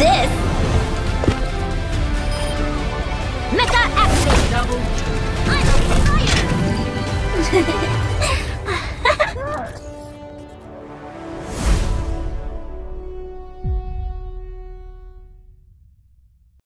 this! Mecha activate! Double. I'm on fire!